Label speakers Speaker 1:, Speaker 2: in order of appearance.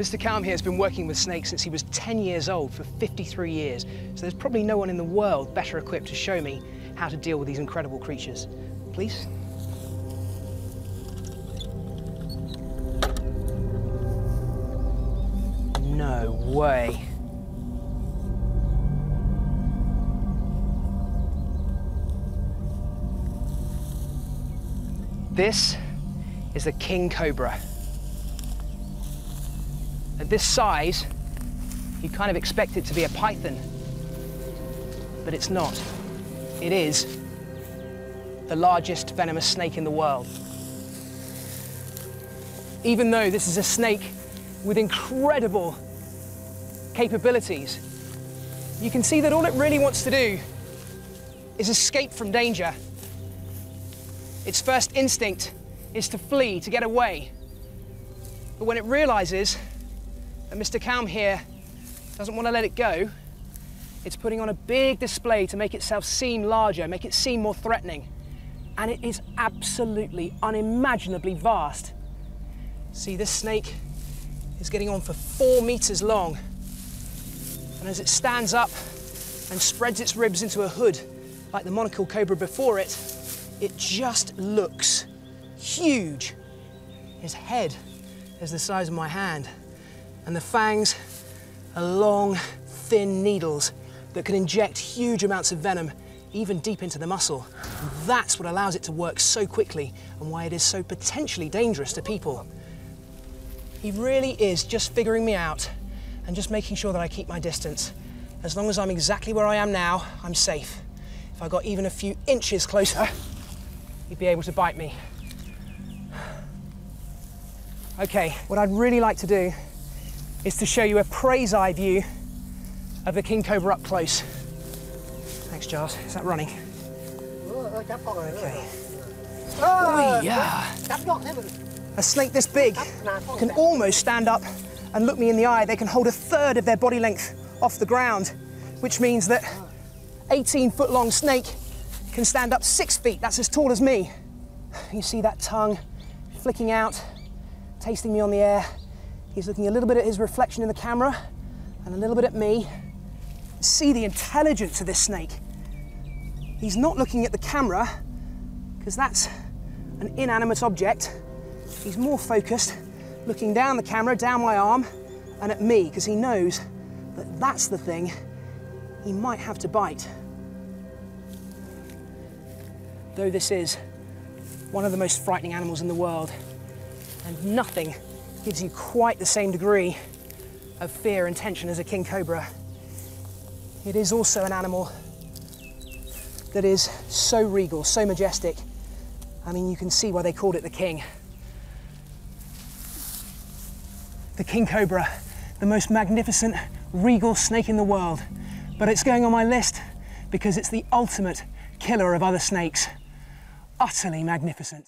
Speaker 1: Mr. Callum here has been working with snakes since he was 10 years old for 53 years, so there's probably no one in the world better equipped to show me how to deal with these incredible creatures. Please? No way. This is a king cobra. At this size, you kind of expect it to be a python, but it's not. It is the largest venomous snake in the world. Even though this is a snake with incredible capabilities, you can see that all it really wants to do is escape from danger. Its first instinct is to flee, to get away. But when it realizes that Mr. Callum here doesn't want to let it go, it's putting on a big display to make itself seem larger, make it seem more threatening. And it is absolutely unimaginably vast. See, this snake is getting on for four meters long. And as it stands up and spreads its ribs into a hood, like the monocle cobra before it, it just looks huge. His head is the size of my hand, and the fangs are long, thin needles that can inject huge amounts of venom even deep into the muscle. That's what allows it to work so quickly and why it is so potentially dangerous to people. He really is just figuring me out and just making sure that I keep my distance. As long as I'm exactly where I am now, I'm safe. If I got even a few inches closer, he'd be able to bite me. Okay, what I'd really like to do is to show you a prey's eye view of the king cobra up close. Thanks, Giles. Is that running? Okay. Oh, yeah. A snake this big can almost stand up and look me in the eye. They can hold a third of their body length off the ground, which means that 18 foot long snake can stand up six feet. That's as tall as me. You see that tongue flicking out, tasting me on the air. He's looking a little bit at his reflection in the camera and a little bit at me. See the intelligence of this snake. He's not looking at the camera because that's an inanimate object. He's more focused, looking down the camera, down my arm, and at me because he knows that that's the thing he might have to bite. Though this is one of the most frightening animals in the world, and nothing gives you quite the same degree of fear and tension as a king cobra. It is also an animal that is so regal, so majestic. I mean, you can see why they called it the king. The king cobra, the most magnificent, regal snake in the world. But it's going on my list because it's the ultimate killer of other snakes. Utterly magnificent.